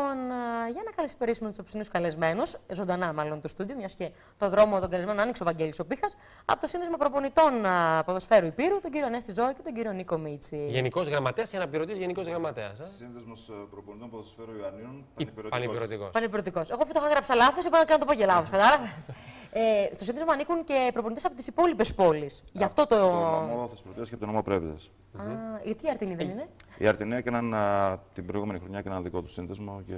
Λοιπόν, α, για να καλησπερίσουμε τους απόψινού καλεσμένους, ζωντανά μάλλον του στούντιο, μιας και το δρόμο των καλεσμένων άνοιξε ο Βαγγέλης ο Πίχας, από το Σύνδεσμο Προπονητών α, Ποδοσφαίρου Υπήρου, τον κύριο Ανέστη Ζώη και τον κύριο Νίκο Μίτσι. Γενικός γραμματέας και αναπληρωτή γενικός γραμματέας. Ε; Σύνδεσμος προπονητών ποδοσφαίρου Ιωαννίων. Πανεπιστημιακό. Πανεπιστημιακό. Εγώ αυτό το είχα γράψει λάθος, είπα να το πω και λάθος. Κατάλαβες; Ε, στο σύνδεσμο ανήκουν και προπονητές από τις υπόλοιπες πόλεις. Γι' αυτό το. Το νομό Θεσπρωτεία και το νομό Πρέβδε. Γιατί η Αρτινή δεν είναι; Η Αρτινή έκαναν α, την προηγούμενη χρονιά και έναν δικό του σύνδεσμο και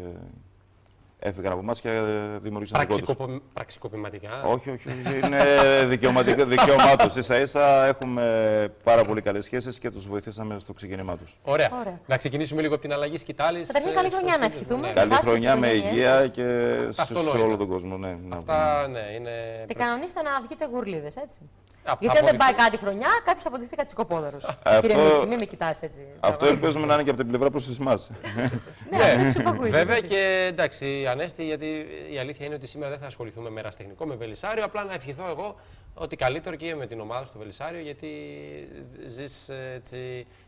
έφυγαν από εμάς και δημιουργήσαν δικό του. Πραξικοπο... Πραξικοπηματικά. Όχι, όχι, όχι. Είναι δικαιωματικό δικαίωμά του. σα ίσα έχουμε πάρα πολύ καλές σχέσεις και τους βοηθήσαμε στο ξεκίνημά τους. Ωραία. Ωραία. Να ξεκινήσουμε λίγο από την αλλαγή σκητάλης. Καταρχήν, καλή χρονιά να ευχηθούμε. Ναι. Καλή Καλή Σας και χρονιά τις με οικογένειές υγεία σας. και σε, σε Αυτονόητα. όλο τον κόσμο. Ναι, να Αυτά, ναι, είναι. Και κανονίστε να βγείτε γουρλίδες, έτσι. Α, Γιατί αν δεν πάει αποδεικτεί- κάτι χρονιά, κάποιος αποδειχθεί κατσικοπόδερο. Αυτό- Κύριε Μίτσι, μην με κοιτάς έτσι. Αυτό ελπίζουμε να είναι και από την πλευρά προς εμά. Ναι, αυτό ξεπαγούει. Βέβαια και εντάξει, Ανέστη, γιατί η αλήθεια είναι ότι σήμερα δεν θα ασχοληθούμε με εραστεχνικό, με Βελισάριο. Απλά να ευχηθώ εγώ ότι καλύτερο και με την ομάδα στο Βελισάριο, γιατί ζεις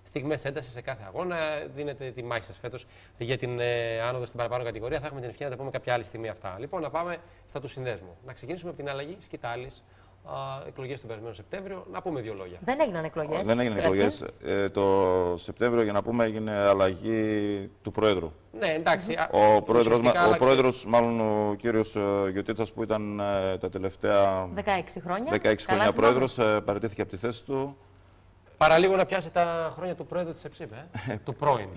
στιγμές έντασης σε κάθε αγώνα. Δίνετε τη μάχη σας φέτος για την ε, άνοδο στην παραπάνω κατηγορία. Θα έχουμε την ευκαιρία να τα πούμε κάποια άλλη στιγμή αυτά. Λοιπόν, να πάμε στα του συνδέσμου. Να ξεκινήσουμε από την αλλαγή σκητάλης. Εκλογές τον περασμένο Σεπτέμβριο. Να πούμε δύο λόγια. Δεν έγιναν εκλογές. Δεν έγιναν εκλογές. Ε, το Σεπτέμβριο, για να πούμε, έγινε αλλαγή του Προέδρου. Ναι, εντάξει. α, Ο πρόεδρος, ουσιαστικά μα- ο άλλαξε- πρόεδρος, μάλλον ο κύριος ε, Γιωτίτσας που ήταν ε, τα τελευταία 16 χρόνια. 16 Καλά χρόνια θυμάμαι. πρόεδρος, ε, παραιτήθηκε από τη θέση του. Παραλίγο να πιάσει τα χρόνια του πρόεδρου της ΕΨΥΠ, ε; του πρώην.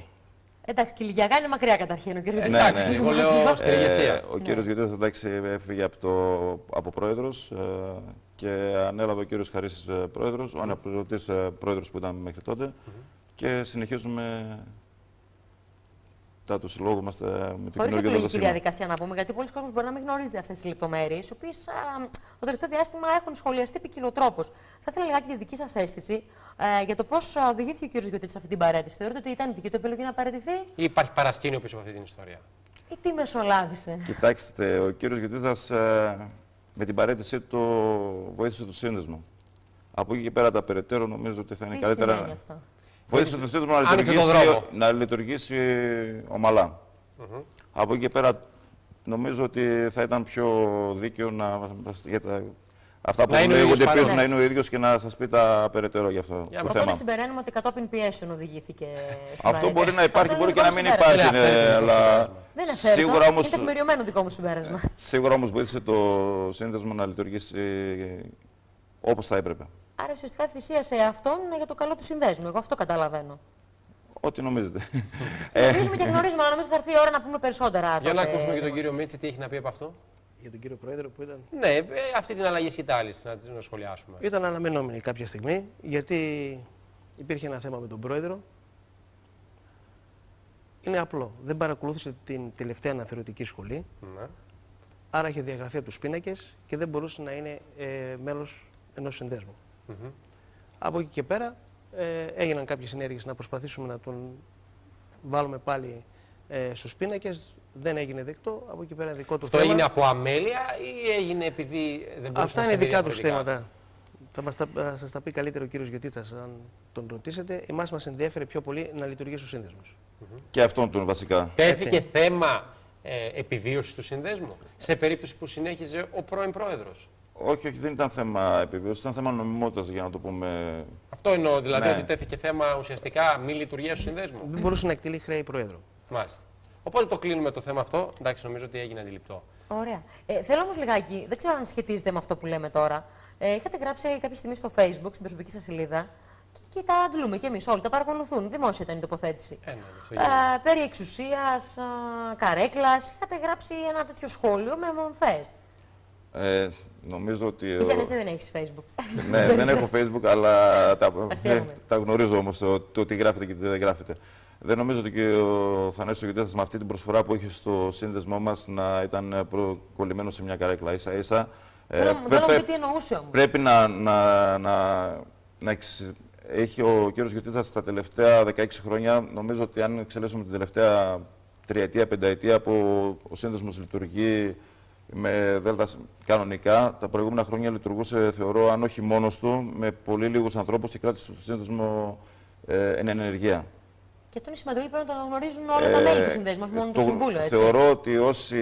Εντάξει, και ηλικιακά είναι μακριά καταρχήν ο κύριος Ναι, Εντάξει, ναι. εγώ λέω στην ηγεσία. ο κύριος Γιωτίτσας εντάξει, έφυγε από, το, από πρόεδρος ε, και ανέλαβε ο κύριος Χαρίσης ε, πρόεδρος, ο αναπληρωτής ε, πρόεδρος που ήταν μέχρι τότε και συνεχίζουμε τα του συλλόγου μας ε, με την Χωρίς καινούργια εκλογική νομοθεσία. διαδικασία να πούμε, γιατί πολλοί κόσμοι μπορεί να μην γνωρίζει αυτές τις λεπτομέρειες, οι οποίες το τελευταίο διάστημα έχουν σχολιαστεί ποικιλοτρόπως. Θα ήθελα λιγάκι τη δική σας αίσθηση ε, για το πώς οδηγήθηκε ο κ. Γιωτήτη σε αυτή την παρέτηση. Θεωρείτε ότι ήταν δική του επιλογή να παραιτηθεί; Ή υπάρχει παρασκήνιο πίσω από αυτή την ιστορία; ή τι μεσολάβησε; Κοιτάξτε, ο κύριος Γιωτίδας ε, με την παρέτησή του βοήθησε το σύνδεσμο. Από εκεί και πέρα τα περαιτέρω νομίζω ότι θα είναι Τι καλύτερα. σημαίνει αυτό; Βοήθησε το σύνδεσμο να Άνοιξε το λειτουργήσει, δρόμο. να λειτουργήσει ομαλά. Από εκεί και πέρα νομίζω ότι θα ήταν πιο δίκαιο να, για τα, αυτά που Να είναι ο λέγονται ίδιος πίσω παρόν. να είναι ο ίδιος και να σας πει τα περαιτέρω για αυτό Για το να- Οπότε θέμα. συμπεραίνουμε ότι κατόπιν πιέσεων οδηγήθηκε στην Αυτό παρέτηση. μπορεί να υπάρχει, Αυτό μπορεί είναι και να δικό μην μου συμπέρασμα. υπάρχει, Είναι ναι, αυθαίρετο το αλλά Δεν είναι αυθαίρετο. σίγουρα όμως Είναι τεκμηριωμένο δικό μου συμπέρασμα. Σίγουρα όμως βοήθησε το σύνδεσμο να λειτουργήσει όπως θα έπρεπε. Άρα ουσιαστικά θυσίασε αυτόν για το καλό του συνδέσμου. Εγώ αυτό καταλαβαίνω. Ό,τι νομίζετε. Νομίζουμε και γνωρίζουμε, αλλά νομίζω θα έρθει η ώρα να πούμε περισσότερα. Για να τότε, ακούσουμε και τον Νίκο. κύριο Μίτση τι έχει να πει από αυτό. Για τον κύριο Πρόεδρο που ήταν, Ναι, ε, αυτή την αλλαγή σκητάλη να, να σχολιάσουμε. ήταν αναμενόμενη κάποια στιγμή γιατί υπήρχε ένα θέμα με τον Πρόεδρο. Είναι απλό. Δεν παρακολούθησε την τελευταία αναθεωρητική σχολή, Ναι. άρα είχε διαγραφεί από τους πίνακες και δεν μπορούσε να είναι ε, μέλος ενός συνδέσμου. Μμμ. Από εκεί και πέρα ε, έγιναν κάποιες ενέργειες να προσπαθήσουμε να τον βάλουμε πάλι ε, στους πίνακες. Δεν έγινε δεκτό. Από εκεί πέρα δικό του Αυτό θέμα. έγινε από αμέλεια ή έγινε επειδή δεν μπορούσε Αυτά να είναι συμβεί δικά τους διαφορετικά; θέματα. Θα μας τα, θα σας τα πει καλύτερα ο κύριος Γετίτσας αν τον ρωτήσετε. Εμάς μας ενδιαφέρει πιο πολύ να λειτουργήσει ο σύνδεσμος. και αυτόν τον βασικά. Τέθηκε θέμα ε, επιβίωσης του συνδέσμου σε περίπτωση που συνέχιζε ο πρώην πρόεδρος. Όχι, όχι, δεν ήταν θέμα επιβίωσης, ήταν θέμα νομιμότητας για να το πούμε. Αυτό εννοώ, δηλαδή Ναι. ότι τέθηκε θέμα ουσιαστικά μη λειτουργίας του συνδέσμου. Δεν μπορούσε να εκτελεί χρέη Προέδρου. Μάλιστα. Οπότε το κλείνουμε το θέμα αυτό. Εντάξει, νομίζω ότι έγινε αντιληπτό. Ωραία. Ε, θέλω όμως λιγάκι, δεν ξέρω αν σχετίζεται με αυτό που λέμε τώρα. Ε, είχατε γράψει κάποια στιγμή στο Facebook, στην προσωπική σας σελίδα, και, και τα αντλούμε κι εμείς όλοι, τα παρακολουθούν. Δημόσια ήταν η τοποθέτηση. Ε, ναι, αυτό Ε, γίνεται. περί εξουσίας, καρέκλας. Είχατε γράψει ένα τέτοιο σχόλιο με μομφές. Ε, νομίζω ότι. Εσύ ο- Ανέστη, δεν έχεις Facebook. ναι, δεν έχω Facebook, αλλά τα, Αστείευομαι. τα γνωρίζω όμως το, το τι γράφετε και τι δεν γράφετε. Δεν νομίζω ότι και ο Θανάσης Γιωτέθας με αυτή την προσφορά που είχε στο σύνδεσμό μας να ήταν προκολλημένος σε μια καρέκλα ίσα ίσα. ε, Θέλω να μου πρέ- θέλω να μου πρέ- πει τι εννοούσε όμως. Πρέπει να, να, να, να εξ- έχει ο κύριος Γιωτήτας τα τελευταία 16 χρόνια, νομίζω ότι αν εξελίσσουμε την τελευταία τριετία, πενταετία που ο σύνδεσμος λειτουργεί με δέλτα κανονικά, τα προηγούμενα χρόνια λειτουργούσε, θεωρώ, αν όχι μόνος του, με πολύ λίγους ανθρώπους και κράτησε το σύνδεσμο ε, εν ενεργεία. Και αυτό είναι σημαντικό γιατί πρέπει να το αναγνωρίζουν όλα τα μέλη του συνδέσμου, όχι μόνο το, Συμβούλιο. Έτσι. Θεωρώ ότι όσοι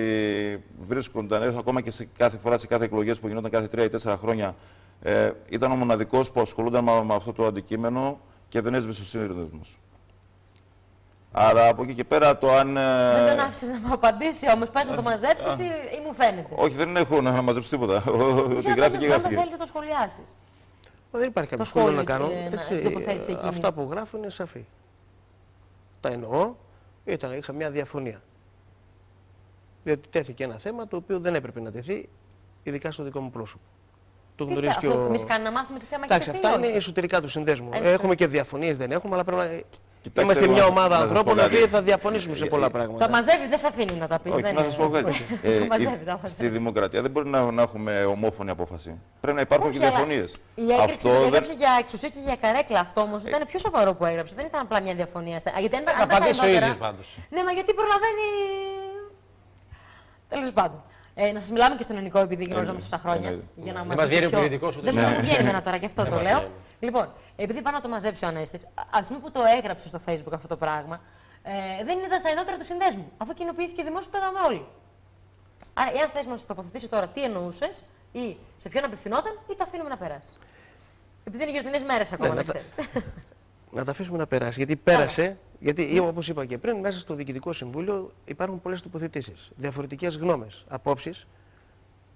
βρίσκονταν, έστω ακόμα και σε κάθε φορά σε κάθε εκλογές που γινόταν κάθε τρία ή τέσσερα χρόνια, ε, ήταν ο μοναδικός που ασχολούνταν με, με αυτό το αντικείμενο και δεν έσβησε ο σύνδεσμος. Άρα από εκεί και πέρα το αν. Δεν τον άφησες να μου απαντήσει όμως. Πα να το μαζέψεις ή, ή μου φαίνεται. Όχι, δεν έχω να μαζέψει τίποτα. Ότι γράφει και Αν γράφει. θέλεις να το σχολιάσεις. Δεν υπάρχει κάποιο σχόλιο σχόλιο να κάνω. και να- Έτσι, η τοποθέτηση εκείνη. αυτά που γράφω είναι σαφή. Τα εννοώ. Ήταν, είχα μια διαφωνία. Διότι τέθηκε ένα θέμα το οποίο δεν έπρεπε να τεθεί, ειδικά στο δικό μου πρόσωπο. Το Τι γνωρίζει θε, και αυτό ο. εμείς κάνουμε να μάθουμε τι θέμα Εντάξει, έχει αυτά τεθεί ή είναι όχι; εσωτερικά του συνδέσμου. Έτσι. Έχουμε και διαφωνίες, δεν έχουμε, αλλά πρέπει να. Κοιτάξτε, Είμαστε εγώ μια να- ομάδα να σας πω ανθρώπων οι κάτι. οποίοι θα διαφωνήσουμε σε πολλά Τα πράγματα. μαζεύει, δεν σε αφήνει να τα πεις. Όχι, να σας πω κάτι. Ε, Τα μαζεύει, η- τα μαζεύει. στη δημοκρατία δεν μπορεί να, να έχουμε ομόφωνη απόφαση. Πρέπει να υπάρχουν Όχι, και αλλά διαφωνίες. Η έκρηξη που έγραψε για εξουσία και για καρέκλα αυτό όμως ήταν πιο σοβαρό που έγραψε. Δεν ήταν απλά μια διαφωνία. στα- Γιατί αν ήταν- Θα αν ήταν απαντήσει ο παλαιότερα- ίδιος πάντως. Ναι, μα γιατί προλαβαίνει. Τέλος πάντων. Ε, να σας μιλάμε και στον ελληνικό επειδή γνωριζόμαστε τόσα χρόνια. εννοείται. Για να Δεν μας μας βγαίνει δείτε ο πιο- πληθυντικός ούτε Δεν σε μου βγαίνει εμένα τώρα, γι' αυτό Δεν το μας λέω. βγαίνει. Λοιπόν, επειδή πάει να το μαζέψει ο Ανέστη, ας πούμε που το έγραψε στο Facebook αυτό το πράγμα, ε, δεν ήταν στα ενότερα τους συνδέσμου. Αφού κοινοποιήθηκε δημόσια, το είδαμε όλοι. Άρα, εάν θες να σου τοποθετήσεις τώρα τι εννοούσες ή σε ποιον απευθυνόταν, ή το αφήνουμε να περάσει. Επειδή είναι γιορτινές μέρες ακόμα, Ναι, να να τα- ξέρεις. Να τα αφήσουμε να περάσει. Γιατί πέρασε, γιατί όπως είπα και πριν, μέσα στο Διοικητικό Συμβούλιο υπάρχουν πολλές τοποθετήσεις. Διαφορετικές γνώμες, απόψεις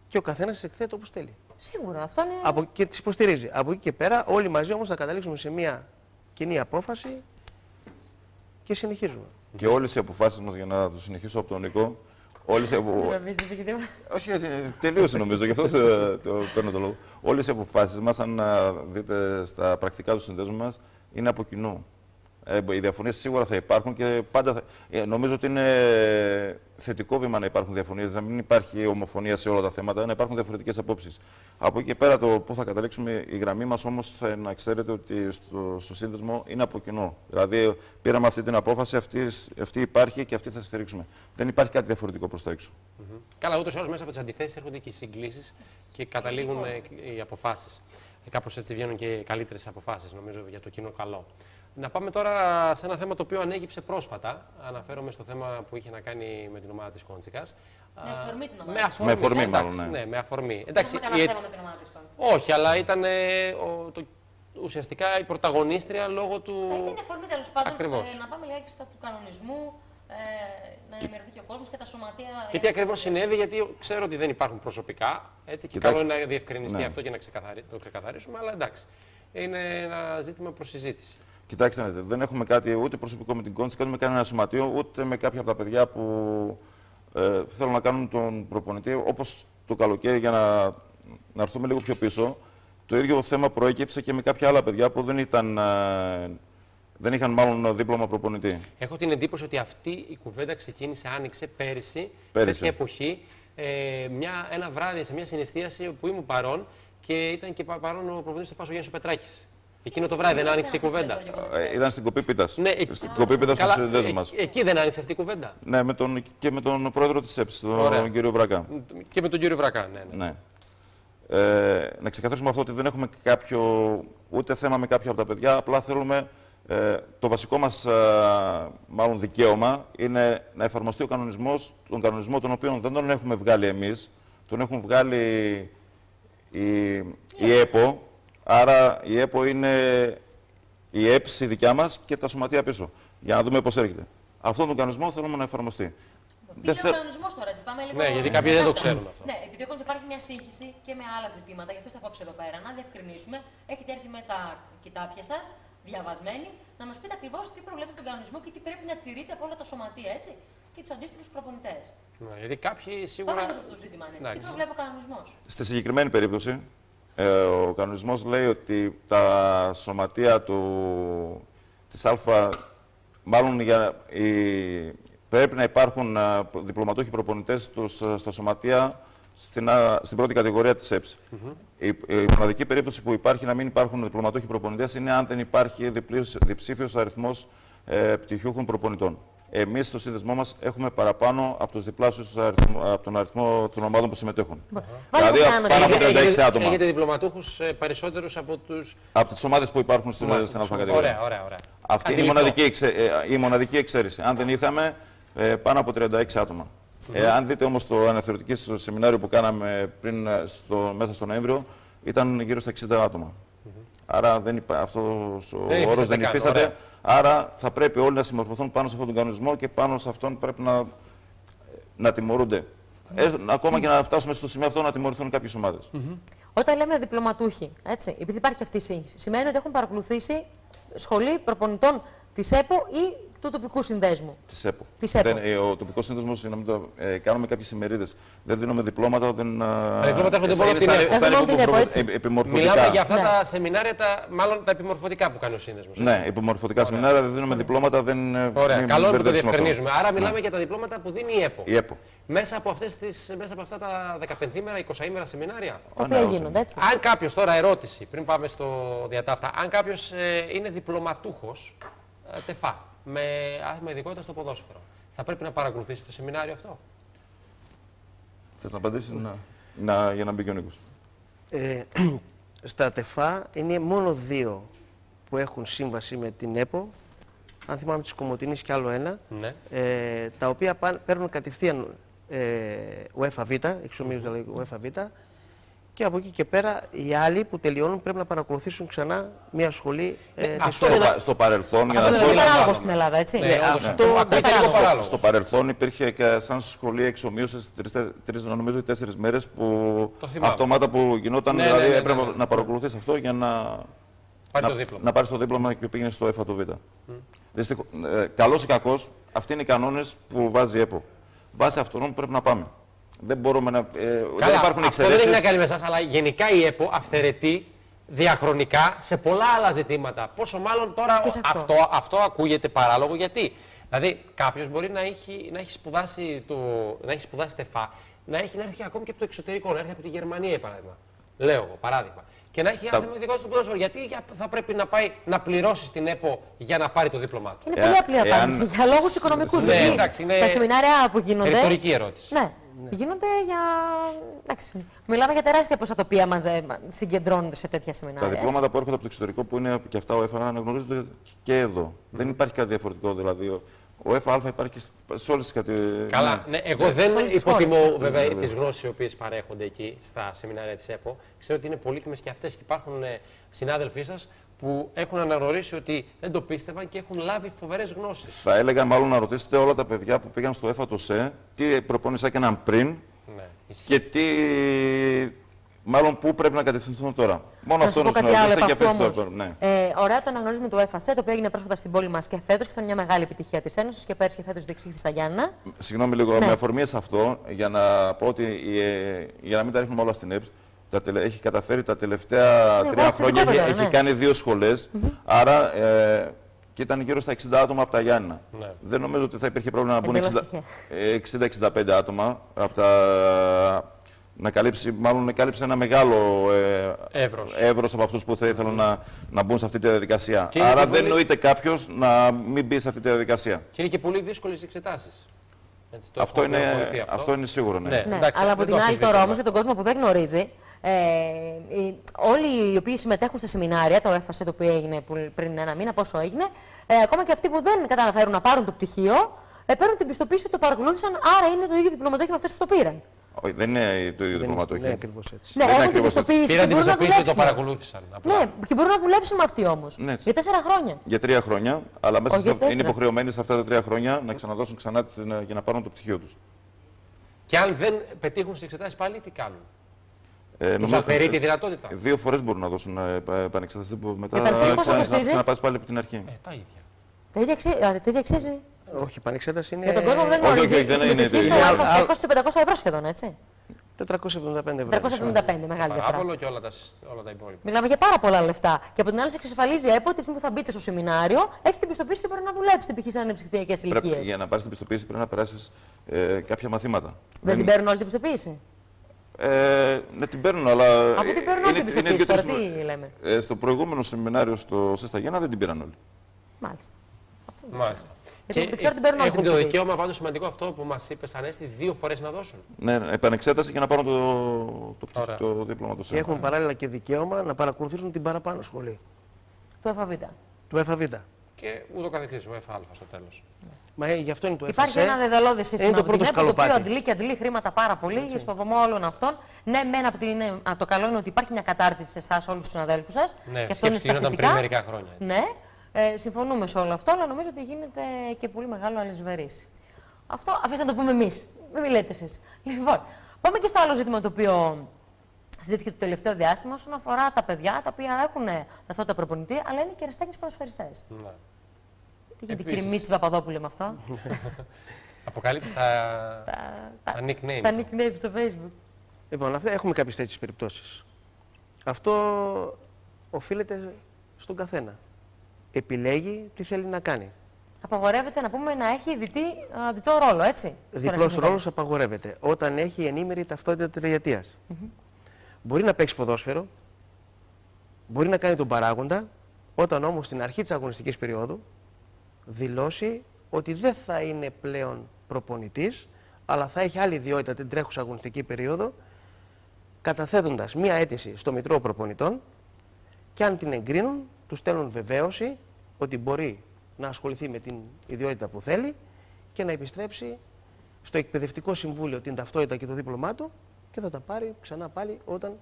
και ο καθένας τι εκθέτει όπως θέλει. Σίγουρα, αυτό είναι. Από, και τις υποστηρίζει. Από εκεί και πέρα, όλοι μαζί όμως θα καταλήξουμε σε μια κοινή απόφαση και συνεχίζουμε. Και όλες οι αποφάσεις μας, για να το συνεχίσω από τον Νικό, όλες οι απο... Νομίζετε και τίποτα. Όχι, ε, τελείωσε νομίζω, γι' αυτό το, το παίρνω το λόγο. Όλες οι αποφάσεις μας, αν α, δείτε στα πρακτικά του συνδέσμου μας, είναι από κοινού. Ε, οι διαφωνίες σίγουρα θα υπάρχουν και πάντα θα... ε, νομίζω ότι είναι θετικό βήμα να υπάρχουν διαφωνίες, να μην υπάρχει ομοφωνία σε όλα τα θέματα, να υπάρχουν διαφορετικές απόψεις. Από εκεί και πέρα, το πού θα καταλήξουμε, η γραμμή μας όμως να ξέρετε ότι στο, στο σύνδεσμο είναι από κοινού. Δηλαδή, πήραμε αυτή την απόφαση, αυτή, αυτή υπάρχει και αυτή θα στηρίξουμε. Δεν υπάρχει κάτι διαφορετικό προς τα έξω. Καλά, ούτως ή άλλως μέσα από τις αντιθέσεις έρχονται και οι συγκλήσεις και καταλήγουν ε, οι αποφάσεις. Κάπως έτσι βγαίνουν και καλύτερες αποφάσεις, νομίζω, για το κοινό καλό. Να πάμε τώρα σε ένα θέμα το οποίο ανέγυψε πρόσφατα. Αναφέρομαι στο θέμα που είχε να κάνει με την ομάδα της Κόντσικας. Με αφορμή την ομάδα Με της αφορμή, Με αφορμή, εντάξει, μάλλον, ναι. ναι. με αφορμή. Δεν Εντάξει, έχουμε κανένα η- θέμα με την ομάδα της Κόντσης. όχι, αλλά ήταν ε, ο, το, ουσιαστικά η πρωταγωνίστρια λόγω του. Ε, Ήταν αφορμή τέλος πάντων Ακριβώς. ε, να πάμε λιγάκι στα του κανονισμού, ε, να ενημερωθεί και ο κόσμος και τα σωματεία. Και τι ακριβώς συνέβη, γιατί ξέρω ότι δεν υπάρχουν προσωπικά. Έτσι, και Κοιτάξτε. καλό είναι να διευκρινιστεί Ναι. αυτό και να ξεκαθαρι... το ξεκαθαρίσουμε, αλλά εντάξει. Είναι ένα ζήτημα προς συζήτηση. Κοιτάξτε, να δείτε, δεν έχουμε κάτι ούτε προσωπικό με την Κόντση, κάνουμε κανένα σωματείο, ούτε με κάποια από τα παιδιά που ε, θέλουν να κάνουν τον προπονητή. Όπως το καλοκαίρι, για να, να έρθουμε λίγο πιο πίσω, το ίδιο θέμα προέκυψε και με κάποια άλλα παιδιά που δεν, ήταν, ε, δεν είχαν μάλλον δίπλωμα προπονητή. Έχω την εντύπωση ότι αυτή η κουβέντα ξεκίνησε, άνοιξε πέρυσι, Πέρυσι. τέτοια εποχή, ε, μια, ένα βράδυ σε μια συναισθίαση που ήμουν παρόν και ήταν και πα- παρόν ο προπονητής του Πάσο Γιάννης ο Πετράκης. Εκείνο το βράδυ δεν άνοιξε η κουβέντα. Ε, ήταν στην κοπή πίτας. Ναι, ε- στην κοπή πίτας Καλά, στο συνδέσμο ε- μας. εκεί δεν άνοιξε αυτή η κουβέντα. Ναι, με τον, και με τον πρόεδρο της ΕΠΣ, Ωραία. τον κύριο Βρακά. Και με τον κύριο Βρακά, ναι. ναι. Ναι. Ε, να ξεκαθαρίσουμε αυτό ότι δεν έχουμε κάποιο, ούτε θέμα με κάποιο από τα παιδιά, απλά θέλουμε ε, το βασικό μας ε, μάλλον δικαίωμα είναι να εφαρμοστεί ο κανονισμός, τον κανονισμό τον οποίο δεν τον έχουμε βγάλει εμείς, τον έχουν βγάλει η, η ΕΠΟ, άρα η ΕΠΟ είναι η ΕΠΣ η δικιά μας και τα σωματεία πίσω, για να δούμε πώς έρχεται. Αυτόν τον κανονισμό θέλουμε να εφαρμοστεί. Ποιο είναι θε- ο κανονισμός τώρα, έτσι. Πάμε λίγο. Ναι, γιατί κάποιοι δεν το ξέρουν αυτό. Ναι, επειδή ακόμα υπάρχει μια σύγχυση και με άλλα ζητήματα, γι' αυτό θα απόψε εδώ πέρα, να διευκρινίσουμε. Έχετε έρθει με τα κοιτάπια σας, διαβασμένοι, να μας πείτε ακριβώς τι προβλέπει τον κανονισμό και τι πρέπει να τηρείτε από όλα τα σωματεία, έτσι. Και τους αντίστοιχους προπονητές. Ναι, γιατί κάποιοι Πάμε σίγουρα. λίγο σε αυτό το ζήτημα, ναι. Τι Εντάξει. προβλέπει ο κανονισμός; Στη συγκεκριμένη περίπτωση, ε, ο κανονισμός λέει ότι τα σωματεία του, της Α, μάλλον για, η, πρέπει να υπάρχουν α, διπλωματούχοι προπονητές στους, α, στα σωματεία στην, α, στην πρώτη κατηγορία της ΕΠΣ. η, η μοναδική περίπτωση που υπάρχει να μην υπάρχουν διπλωματούχοι προπονητές είναι αν δεν υπάρχει διπλής- διψήφιος αριθμός ε, πτυχιούχων προπονητών. Εμείς στο σύνδεσμό μας έχουμε παραπάνω από τους διπλάσιους αριθμό, από τον αριθμό των ομάδων που συμμετέχουν. Βάλε Δηλαδή, το κάνω, πάνω από κύριε. 36 έχετε, άτομα. Έχετε διπλωματούχους περισσότερους από του. Από τις ομάδες που υπάρχουν στην, στην Α κατηγορία. Ωραία, ωραία. ωραία. Αυτή είναι η Αντιληπτό. μοναδική, εξε, ε, η μοναδική εξαίρεση. Αν δεν είχαμε ε, πάνω από 36 άτομα. Ε, αν δείτε όμως το αναθεωρητικό στο σεμινάριο που κάναμε πριν, ε, στο, μέσα στο Νοέμβριο, ήταν γύρω στα 60 άτομα. Άρα δεν υπά, αυτός ο Δεν όρος υφίσταται δεν καν, υφίσταται. ωραία. Άρα θα πρέπει όλοι να συμμορφωθούν πάνω σε αυτόν τον κανονισμό και πάνω σε αυτόν πρέπει να, να τιμωρούνται. Ε, ακόμα και να φτάσουμε στο σημείο αυτό να τιμωρηθούν κάποιες ομάδες. Όταν λέμε διπλωματούχοι, έτσι, επειδή υπάρχει αυτή η σύγχυση, σημαίνει ότι έχουν παρακολουθήσει σχολή προπονητών της ΕΠΟ ή του τοπικού συνδέσμου. Της ΕΠΟ. Της ΕΠΟ. Δεν, ε, ο τοπικός σύνδεσμο, να μην το ε, κάνουμε κάποιες ημερίδες. Δεν δίνουμε διπλώματα. Δεν, α, διπλώματα έρχονται ε, μόνο είναι από την σαν- ΕΠΟ. σαν Έχουν μόνο την ΕΠΟ, υποπρο- έτσι. ε, επιμορφωτικά. Μιλάμε για αυτά Ναι. τα σεμινάρια, τα, μάλλον τα επιμορφωτικά που κάνει ο σύνδεσμος. Ναι, υπομορφωτικά σεμινάρια δεν δίνουμε διπλώματα. Δεν, ε, Ωραία, μην καλό που το μπερδέψουμε αυτό. διευκρινίζουμε. Άρα μιλάμε για τα διπλώματα που δίνει η ΕΠΟ. Η ΕΠΟ. Μέσα από, αυτές τις, μέσα από αυτά τα 15 ημέρα, 20 ημέρα σεμινάρια. Τα Α, ναι, οποία όσο γίνονται, έτσι. Αν κάποιος τώρα ερώτηση, πριν πάμε στο διατάφτα, αν κάποιος είναι διπλωματούχος τεφά με άθλημα ειδικότητας στο ποδόσφαιρο, θα πρέπει να παρακολουθήσει το σεμινάριο αυτό; Θες να απαντήσεις; Να, να, για να μπει και ο Νίκος. Ε, στα ΤΕΦΑ είναι μόνο δύο που έχουν σύμβαση με την ΕΠΟ, αν θυμάμαι της Κομωτινής και άλλο ένα, Ναι. ε, τα οποία πάνε, παίρνουν κατευθείαν ε, UEFA Β, εξομοίως δηλαδή UEFA Β, και από εκεί και πέρα οι άλλοι που τελειώνουν πρέπει να παρακολουθήσουν ξανά μια σχολή ε, Ναι, της αυτό UEFA. δεν- Στο, πα- στο παρελθόν, για να δεν σας Αυτό πω, είναι είναι παράλογο παράλογο. στην Ελλάδα, έτσι. Ναι, Ναι, όντως, αυτό αυτό δεν ακούγεται λίγο παράλογο. παράλογο. στο παρελθόν υπήρχε και σαν σχολή εξομοίωσης τρει, νομίζω, ή τέσσερις μέρες που Το θυμάμαι. αυτόματα που γινόταν. Ναι, ναι, δηλαδή ναι, ναι, έπρεπε ναι. να παρακολουθείς αυτό για να, Πάρει να, το δίπλωμα. να πάρεις το δίπλωμα και πήγαινες στο ΕΦΑ το Β. Δυστυχώς, ε, καλός ή κακός, αυτοί είναι οι κανόνες που βάζει η ΕΠΟ. Βάσει αυτών πρέπει να πάμε. Δεν μπορούμε να. Ε, δεν Καλά, υπάρχουν αυτό δεν έχει εξαιρέσεις. να κάνει με εσάς, αλλά γενικά η ΕΠΟ αυθαιρετεί διαχρονικά σε πολλά άλλα ζητήματα. Πόσο μάλλον τώρα Και σε αυτό. αυτό, αυτό ακούγεται παράλογο γιατί; Δηλαδή, κάποιος μπορεί να έχει, να έχει σπουδάσει, το, να έχει σπουδάσει τεφά, να έχει να έρθει ακόμη και από το εξωτερικό, να έρθει από τη Γερμανία, για παράδειγμα. Λέω εγώ, παράδειγμα. Και να έχει Τα- άθλημα ειδικό στο ποδόσφαιρο. Γιατί για- θα πρέπει να πάει να πληρώσει στην ΕΠΟ για να πάρει το δίπλωμά του; Είναι Εάν- πολύ απλή εάν- απάντηση. Για λόγους οικονομικούς. Ναι, εντάξει, είναι τα σεμινάρια που γίνονται. Ρητορική ερώτηση. Ναι, γίνονται για. Εντάξει, μιλάμε για τεράστια ποσά τα οποία μαζε... συγκεντρώνονται σε τέτοια σεμινάρια. Τα έτσι. διπλώματα που έρχονται από το εξωτερικό που είναι και αυτά ο ΕΦΑ αναγνωρίζονται και εδώ. Δεν υπάρχει κάτι διαφορετικό δηλαδή. Ο- Ο ΕΦΑ υπάρχει και σ- σε όλες τις κατηγορίε. Καλά, ναι, εγώ Σε δεν όλες τις υποτιμώ χώρες. βέβαια Ναι, τις γνώσεις οι οποίες παρέχονται εκεί στα σεμινάρια της ΕΠΟ. Ξέρω ότι είναι πολύτιμες και αυτές και υπάρχουν ε, συνάδελφοί σας που έχουν αναγνωρίσει ότι δεν το πίστευαν και έχουν λάβει φοβερές γνώσεις. Θα έλεγα μάλλον να ρωτήσετε όλα τα παιδιά που πήγαν στο ΕΦΑ το ΣΕ τι προπόνηση έκαναν πριν Ναι, ισχύει. και τι. Μάλλον πού πρέπει να κατευθυνθούν τώρα. Μόνο Να αυτό σου πω να κάτι άλλο ρωτήσετε από και αυτό αυτές το όμως. ναι. Ε, ωραία το αναγνωρίζουμε του ΕΦΑΣΕ, το οποίο έγινε πρόσφατα στην πόλη μας και φέτος και ήταν μια μεγάλη επιτυχία της Ένωσης και πέρσι και φέτος διεξήχθη στα Γιάννα. Συγγνώμη λίγο, Ναι. με αφορμή σε αυτό, για να πω ότι ε, για να μην τα ρίχνουμε όλα στην ΕΠΣ, τα τελε- έχει καταφέρει τα τελευταία Ναι, τρία εγώ χρόνια, εθνικό έχει, τώρα, έχει ναι. κάνει δύο σχολές, άρα ε, και ήταν γύρω στα 60 άτομα από τα Γιάννα. Ναι. Δεν νομίζω ότι θα υπήρχε πρόβλημα να μπουν Εντελώς 60 ε, 60-65 άτομα από τα... Να καλύψει, μάλλον να καλύψει ένα μεγάλο ε, Εύρος. εύρος από αυτούς που θα ήθελαν να, να μπουν σε αυτή τη διαδικασία. Και είναι Άρα και δεν πολύ- νοείται κάποιος να μην μπει σε αυτή τη διαδικασία. Και είναι και πολύ δύσκολες εξετάσεις. Αυτό είναι, αυτό είναι σίγουρο, ναι. Ναι. Ναι, εντάξει, αλλά δεν από το την άλλη αμφισβητούμε. τώρα όμως για τον κόσμο που δεν γνωρίζει, ε, οι- όλοι οι οποίοι συμμετέχουν στα σεμινάρια, το έφασε το οποίο έγινε που- πριν ένα μήνα, πόσο έγινε, ε, ακόμα και αυτοί που δεν καταφέρουν να πάρουν το πτυχίο, ε, παίρνουν την πιστοποίηση ότι το παρακολούθησαν, άρα είναι το ίδιο διπλωματούχοι με αυτές που το πήραν. Όχι, δεν είναι το ίδιο Δεν διπλωματούχο. είναι ακριβώς έτσι. Ναι, Δεν είναι έχουν την ακριβώς έτσι. πιστοποίηση και Πήραν την μπορούν να πιστοποίηση και το δουλέψουν. παρακολούθησαν. απλά. Ναι, και μπορούν να δουλέψουν με αυτοί όμως. Ναι. Για τέσσερα χρόνια. Για τρία χρόνια, αλλά μέσα Όχι, για στα, είναι τέσσερα. υποχρεωμένοι σε αυτά τα τρία χρόνια να ξαναδώσουν ξανά την, για να πάρουν το πτυχίο τους. Και αν δεν πετύχουν στις εξετάσεις πάλι, τι κάνουν; Ε, Τους αφαιρεί τη δυνατότητα. Δύο φορές μπορούν να δώσουν ε, επα- επανεξεταστή που μετά Επανεξέταση πόσο ξανα- κοστίζει; ξαναπάς πάλι από την αρχή. Ε, τα ίδια. Το ίδιο αξίζει. άρα, Το ίδιο αξίζει. Όχι, η πανεξέταση είναι Για τον κόσμο που δεν όχι, όχι, γνωρίζει, δεν η είναι συμμετοχή το στο ίδιο. ΕΦΑΣ έκοψε 500 ευρώ σχεδόν, έτσι. 475 ευρώ. 375, μεγάλη διαφορά. Παράβολο και όλα τα, συ- όλα τα υπόλοιπα. Μιλάμε για πάρα πολλά λεφτά. Και από την άλλη, σε εξασφαλίζει η ΕΠΟ τη στιγμή που θα μπείτε στο σεμινάριο, έχει την πιστοποίηση και μπορεί να δουλέψετε π.χ. σε ανεψυχτιακές Πρέπει, ηλικίες. για να πάρεις την πιστοποίηση πρέπει να περάσεις ε, κάποια μαθήματα. Δεν την παίρνουν όλη την πιστοποίηση. Ε, ναι, την παίρνουν, αλλά. Αφού την παίρνουν όλη την πιστοποίηση, δύο-τρεις τώρα μήνες. τι λέμε; Ε, στο προηγούμενο σεμινάριο στο Σέστα Γιάννα δεν την πήραν όλοι. Μάλιστα. Μάλιστα. Γιατί δεν ξέρω ότι παίρνουν όλοι έχουν την το ψηφίση. δικαίωμα πάντως σημαντικό αυτό που μας είπες, Ανέστη, δύο φορές να δώσουν. Ναι, επανεξέταση και να πάρουν το, το, Ωραία. το, δίπλωμα του Και έχουν παράλληλα και δικαίωμα να παρακολουθήσουν την παραπάνω σχολή Το ΕΦΑΒ. του ΕΦΑΒ. Και ούτω καθεξής, ο ΕΦΑ στο τέλος. Μα ε, γι' αυτό είναι το Υπάρχει FSE. ένα δεδαλώδε σύστημα είναι το από την πρώτο ΕΠΟ, το οποίο σκαλοπάτι. αντλεί και αντλεί χρήματα πάρα πολύ στο βωμό όλων αυτών. Ναι, μεν από την, ε, α, το καλό είναι ότι υπάρχει μια κατάρτιση σε εσάς, όλους τους συναδέλφους σας. Ναι, και αυτό είναι σκέψτε, γινόταν στα πριν θετικά. μερικά χρόνια. έτσι. Ναι, ε, συμφωνούμε σε όλο αυτό, αλλά νομίζω ότι γίνεται και πολύ μεγάλο αλυσβερίσι. Αυτό αφήστε να το πούμε εμείς. Μην μιλάτε εσείς. Λοιπόν, πάμε και στο άλλο ζήτημα το οποίο συζητήθηκε το τελευταίο διάστημα όσον αφορά τα παιδιά τα οποία έχουν ταυτότητα προπονητή, αλλά είναι και αριστέχνε ποδοσφαιριστές. Ναι. Τι γίνεται, Επίσης. κύριε Μίτση Παπαδόπουλε, με αυτό; Αποκαλύπτεις τα, τα, τα nicknames. τα nicknames στο Facebook. Λοιπόν, αυτά, έχουμε κάποιες τέτοιες περιπτώσεις. Αυτό οφείλεται στον καθένα. Επιλέγει τι θέλει να κάνει. Απαγορεύεται να πούμε να έχει διτή, α, διτό ρόλο, έτσι. στο Διπλός αριστερό. ρόλος απαγορεύεται όταν έχει ενήμερη ταυτότητα τριετίας. Μπορεί να παίξει ποδόσφαιρο, μπορεί να κάνει τον παράγοντα, όταν όμως στην αρχή της αγωνιστικής περίοδου δηλώσει ότι δεν θα είναι πλέον προπονητής, αλλά θα έχει άλλη ιδιότητα την τρέχουσα αγωνιστική περίοδο, καταθέτοντας μία αίτηση στο Μητρό Προπονητών και αν την εγκρίνουν, τους στέλνουν βεβαίωση ότι μπορεί να ασχοληθεί με την ιδιότητα που θέλει και να επιστρέψει στο εκπαιδευτικό συμβούλιο την ταυτότητα και το δίπλωμά του και θα τα πάρει ξανά πάλι όταν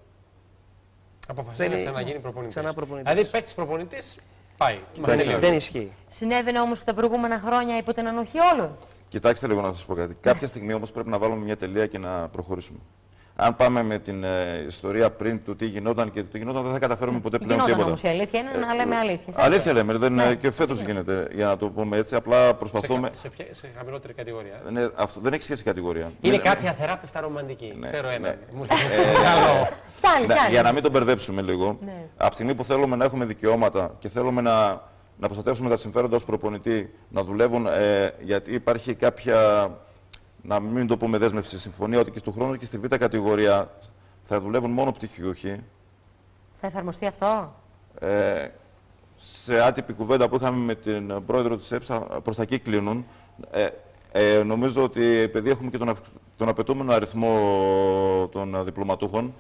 Αποφασίζει να Θέλει- ξαναγίνει προπονητής. ξανά προπονητής. Δηλαδή, παίκτης προπονητής πάει. Δεν Τελείωσε. δεν ισχύει. Συνέβαινε όμως και τα προηγούμενα χρόνια υπό την ανοχή όλων. Κοιτάξτε λίγο να σας πω κάτι. Κάποια στιγμή όμως πρέπει να βάλουμε μια τελεία και να προχωρήσουμε. Αν πάμε με την ε, ιστορία πριν του τι γινόταν και το τι γινόταν, δεν θα καταφέρουμε ποτέ πλέον Γινόταν τίποτα. όμως η αλήθεια είναι να λέμε αλήθεια. Αλήθεια λέμε, δεν, Ναι. και φέτος γίνεται, για να το πούμε έτσι. Απλά Σε, προσπαθούμε. κα- σε, ποια- σε χαμηλότερη κατηγορία; Ναι, αυτό δεν έχει σχέση κατηγορία. Είναι Μην- κάποια θεράπευτα ρομαντική. Ναι, Ξέρω ένα. ναι. Μου λέει, Καλό. Κι άλλοι, Ναι, κι άλλοι. για να μην τον μπερδέψουμε λίγο, Ναι. από τη στιγμή που θέλουμε να έχουμε δικαιώματα και θέλουμε να, να προστατεύσουμε τα συμφέροντα ως προπονητή, να δουλεύουν, ε, γιατί υπάρχει κάποια, να μην το πούμε δέσμευση, συμφωνία ότι και του χρόνου και στη β' κατηγορία θα δουλεύουν μόνο πτυχιούχοι. Θα εφαρμοστεί αυτό; Ε, σε άτυπη κουβέντα που είχαμε με την πρόεδρο της ΕΠΣΑ, προς τα εκεί κλείνουν. Ε, ε, νομίζω ότι επειδή έχουμε και τον, αυ- τον απαιτούμενο αριθμό των διπλωματούχων,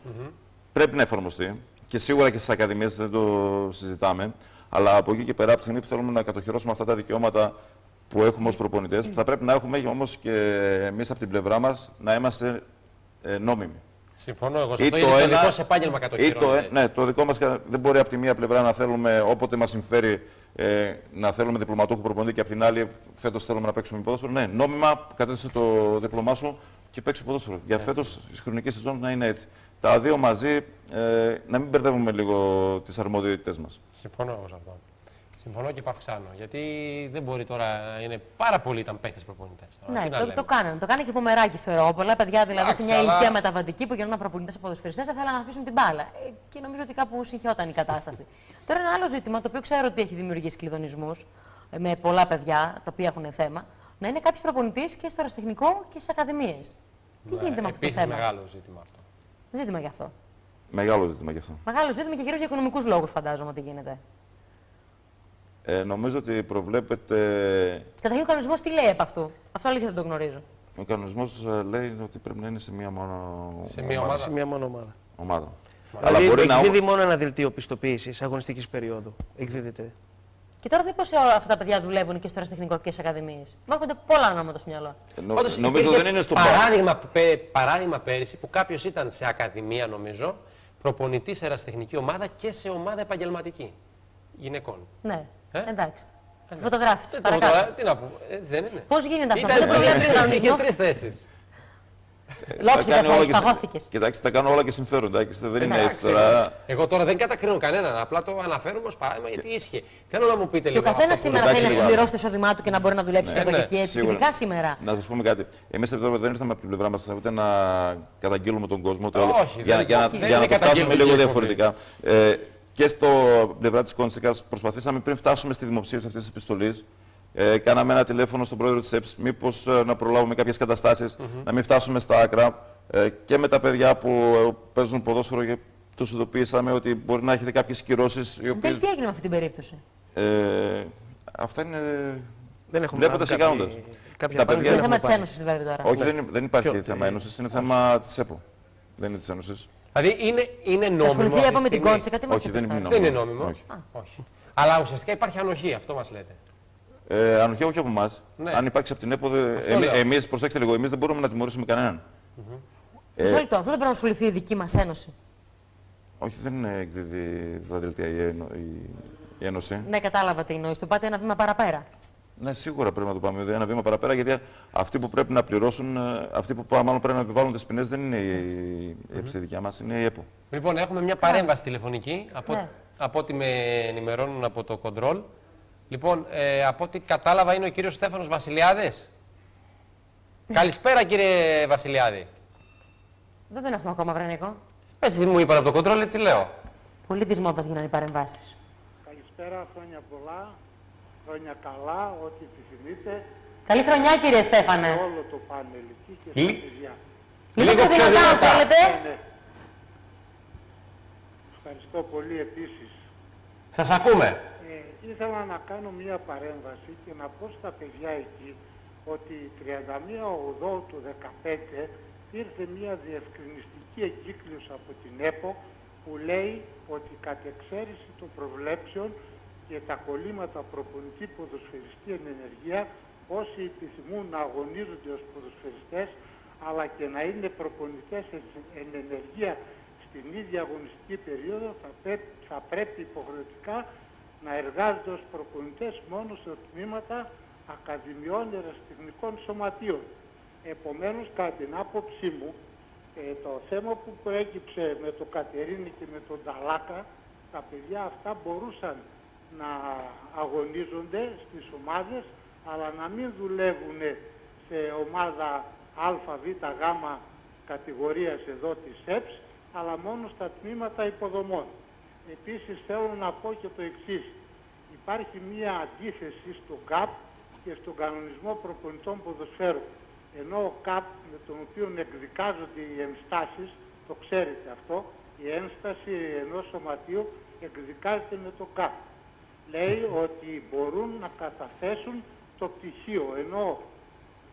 πρέπει να εφαρμοστεί. Και σίγουρα και στις ακαδημίες δεν το συζητάμε. Αλλά από εκεί και πέρα, από τη στιγμή που θέλουμε να κατοχυρώσουμε αυτά τα δικαιώματα που έχουμε ως προπονητές, θα πρέπει να έχουμε όμως και εμείς από την πλευρά μας να είμαστε ε, νόμιμοι. Συμφωνώ εγώ σε Ή αυτό. το Είναι το ένα- δικό σε επάγγελμα Ή το, κατοχυρώνεται. ε- ναι, το δικό μας κα- δεν μπορεί από τη μία πλευρά να θέλουμε όποτε μας συμφέρει ε, να θέλουμε διπλωματούχο προπονητή και από την άλλη φέτος θέλουμε να παίξουμε ποδόσφαιρο. Ναι, νόμιμα κατέθεσε το δίπλωμά σου και παίξει ποδόσφαιρο. Για φέτος η χρονική σεζόν να είναι έτσι. Τα δύο μαζί ε, να μην μπερδεύουμε λίγο τις αρμοδιότητες μας. Συμφωνώ εγώ σε αυτό. Συμφωνώ και παυξάνω. Γιατί δεν μπορεί τώρα να είναι πάρα πολλοί ήταν παίχτε προπονητές. Ναι, το, το κάνανε. Το κάνει και πομεράκι, θεωρώ. Πολλά παιδιά δηλαδή Εντάξει, σε μια αλλά- ηλικία μεταβατική που γινόταν προπονητές από ποδοσφαιριστέ δεν θέλανε να αφήσουν την μπάλα. Ε, και νομίζω ότι κάπου συγχιόταν η κατάσταση. Τώρα ένα άλλο ζήτημα, το οποίο ξέρω ότι έχει δημιουργήσει κλειδονισμούς με πολλά παιδιά τα οποία έχουν θέμα, να είναι κάποιος προπονητής και στο αεραστεχνικό και στις ακαδημίες. Τι γίνεται με αυτό το Επίσης θέμα; μεγάλο ζήτημα αυτό. Ζήτημα γι' αυτό. Μεγάλο ζήτημα γι' αυτό. Μεγάλο ζήτημα και κυρίως για οικονομικούς λόγους, φαντάζομαι ότι γίνεται. Ε, νομίζω ότι προβλέπεται... Καταρχήν ο κανονισμός τι λέει από αυτού; Αυτό αλήθεια δεν το γνωρίζω. Ο κανονισμός ε, λέει ότι πρέπει να είναι σε μία μόνο Σε μια ομάδα. Σε μια μόνο ομάδα. ομάδα. Δηλαδή, Αλλά μπορεί να... εκδίδει μόνο ένα δελτίο πιστοποίησης αγωνιστικής περίοδου. Εκδίδεται. Και τώρα δεν πω σε όλα αυτά τα παιδιά δουλεύουν και στο αεραστεχνικό και στι ακαδημίες. Μου έρχονται πολλά ονόματα στο μυαλό. Ε, νο- Όντως, νομίζω υπήρχε δεν είναι στον πάγο. παράδειγμα, πε- παράδειγμα πέρυσι που κάποιος ήταν σε ακαδημία, νομίζω, προπονητής σε ερασιτεχνική ομάδα και σε ομάδα επαγγελματική γυναικών. Ναι, Ε; εντάξει. Φωτογράφηση. Ε, το Παρακάτω. τώρα, τι να πω, έτσι δεν είναι. Πώς γίνεται αυτό, Ήταν- δεν προβλέπει τον κανονισμό; Είχε τρεις θέσεις. Λόξικα κάνει θα όλα έχει, και συ- παγώθηκε. Κοιτάξτε, τα κάνω όλα και συμφέροντα. εντάξει, Δεν είναι Εντάξει, έτσι τώρα. Εγώ τώρα δεν κατακρίνω κανέναν, απλά το αναφέρουμε ω παράδειγμα γιατί ίσχυε. Θέλω να μου πείτε Και ο λίγο. καθένας αυτό που σήμερα Εντάξει, θέλει να λίγο συμπληρώσει το εισόδημά του και να μπορεί να δουλέψει και Ναι, εδώ και ναι, εκεί έτσι. Και σίγουρα. ειδικά σήμερα. Να σας πούμε κάτι. Εμείς εδώ δεν ήρθαμε από την πλευρά μας ούτε να καταγγείλουμε τον κόσμο. ούτε Όχι, όλο. δεν για, είναι- για, όχι, να, δεν για να είναι το φτάσουμε καταγγελική λίγο εκπομπή. διαφορετικά. Ε, και στο πλευρά της Κόνσικα προσπαθήσαμε πριν φτάσουμε στη δημοψήφιση αυτής της επιστολής. Ε, κάναμε ένα τηλέφωνο στον πρόεδρο της ΕΠΣ, μήπως να προλάβουμε κάποιες καταστάσεις, να μην φτάσουμε στα άκρα. Ε, και με τα παιδιά που ε, παίζουν ποδόσφαιρο και τους ειδοποιήσαμε ότι μπορεί να έχετε κάποιες κυρώσεις οι Εν οποίε. τέλει, τι έγινε με αυτή την περίπτωση; Ε, αυτά είναι Δεν έχουμε Βλέπετε λάβει σιγάνοντας. κάποια- κάποια Τα απάντηση, παιδιά- Είναι δεν θέμα έχουμε της πάρει. Ένωσης δηλαδή τώρα. Όχι, Ναι. δεν, δεν υπάρχει Ποιο; θέμα ένωσης, είναι θέμα της ΕΠΟ. Δεν είναι της Ένωσης. Δηλαδή είναι, είναι Θα νόμιμο. ασχοληθεί αυτή από τη με την στιγμή. κόντσικα, τι μας Όχι, είπες. δεν είναι Δεν είναι νόμιμο. νόμιμο. Όχι. Όχι. Αλλά ουσιαστικά υπάρχει ανοχή, αυτό μας λέτε. Ε, ανοχή όχι από εμάς. Ναι. Αν υπάρξει από την ΕΠΟ, Αυτό εμεί, λέω. εμείς, προσέξτε λίγο, εμείς δεν μπορούμε να τιμωρήσουμε κανέναν. Μισό λεπτό, αυτό δεν πρέπει να ασχοληθεί η δική μας Ένωση. Όχι, δεν είναι εκδίδει τα δελτία η, Ένω- η, η Ένωση. Ναι, κατάλαβα τι εννοείς. Το πάτε ένα βήμα παραπέρα. Ναι, σίγουρα πρέπει να το πάμε ένα βήμα παραπέρα, γιατί αυτοί που πρέπει να πληρώσουν, ε, αυτοί που πά- μάλλον πρέπει να επιβάλλουν τις ποινές δεν είναι η, η mm δικιά μας, είναι η ΕΠΟ. Λοιπόν, έχουμε μια παρέμβαση τηλεφωνική από, Ναι. από ό,τι με ενημερώνουν από το κοντρόλ. Λοιπόν, ε, από ό,τι κατάλαβα είναι ο κύριος Στέφανος Βασιλιάδης. Καλησπέρα κύριε Βασιλιάδη. Δεν τον έχουμε ακόμα, Βρενίκο. Έτσι μου είπαν από το κοντρόλ, έτσι λέω. Πολύ τη μόδα γίνανε οι παρεμβάσεις. Καλησπέρα, χρόνια πολλά, χρόνια καλά, ό,τι επιθυμείτε, Καλή χρονιά, κύριε Στέφανε. όλο το πάνελ εκεί και στα Λι- παιδιά. Λίγο Λίγο πιο πιο δυνατά, αν δυνατά. θέλετε; Ναι. Ευχαριστώ πολύ επίσης. Σας ακούμε. Ε, ήθελα να κάνω μία παρέμβαση και να πω στα παιδιά εκεί ότι 31 Οκτώου του 2015 ήρθε μία διευκρινιστική εγκύκλιος από την ΕΠΟ που λέει ότι κατ' εξαίρεση των προβλέψεων και τα κολλήματα προπονητή ποδοσφαιριστή εν ενεργεία όσοι επιθυμούν να αγωνίζονται ως ποδοσφαιριστές αλλά και να είναι προπονητές εν- εν ενεργεία στην ίδια αγωνιστική περίοδο θα, πρέ- θα πρέπει υποχρεωτικά να εργάζονται ως προπονητές μόνο σε τμήματα ακαδημιών ερασιτεχνικών σωματείων. Επομένως, κατά την άποψή μου, ε, το θέμα που προέκυψε με το Κατερίνη και με τον Ταλάκα, τα παιδιά αυτά μπορούσαν να αγωνίζονται στις ομάδες, αλλά να μην δουλεύουν σε ομάδα Α, Β, Γ κατηγορίας εδώ της ΕΠΣ, αλλά μόνο στα τμήματα υποδομών. Επίσης θέλω να πω και το εξής. Υπάρχει μία αντίθεση στο ΚΑΠ και στον κανονισμό προπονητών ποδοσφαίρου. Ενώ ο ΚΑΠ με τον οποίο εκδικάζονται οι ενστάσεις, το ξέρετε αυτό, η ένσταση ενός σωματείου εκδικάζεται με το ΚΑΠ. Λέει ότι μπορούν να καταθέσουν το πτυχίο, ενώ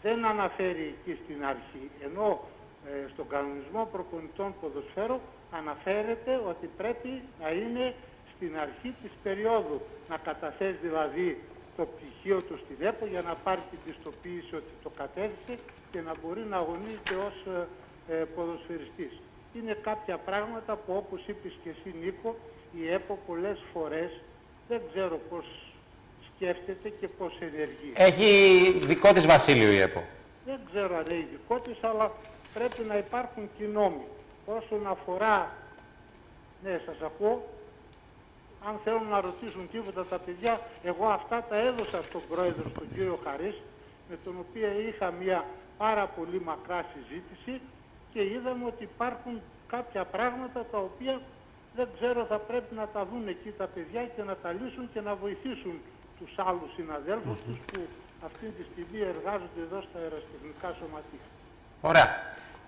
δεν αναφέρει εκεί στην αρχή, ενώ ε, στον κανονισμό προπονητών ποδοσφαίρου αναφέρεται ότι πρέπει να είναι στην αρχή της περίοδου να καταθέσει δηλαδή το πτυχίο του στην ΕΠΟ για να πάρει την πιστοποίηση ότι το κατέθεσε και να μπορεί να αγωνίζεται ως ε, ε, ποδοσφαιριστής. Είναι κάποια πράγματα που όπως είπες και εσύ Νίκο, η ΕΠΟ πολλές φορές δεν ξέρω πώς σκέφτεται και πώς ενεργεί. Έχει δικό της Βασίλειο η ΕΠΟ. Δεν ξέρω αν είναι δικό της, αλλά πρέπει να υπάρχουν και νόμοι. Όσον αφορά, ναι σας ακούω, αν θέλουν να ρωτήσουν τίποτα τα παιδιά, εγώ αυτά τα έδωσα στον πρόεδρο, στον κύριο Χαρίς, με τον οποίο είχα μια πάρα πολύ μακρά συζήτηση και είδαμε ότι υπάρχουν κάποια πράγματα τα οποία δεν ξέρω θα πρέπει να τα δουν εκεί τα παιδιά και να τα λύσουν και να βοηθήσουν τους άλλους συναδέλφους τους που αυτή τη στιγμή εργάζονται εδώ στα αεραστεχνικά σωματεία. Ωραία.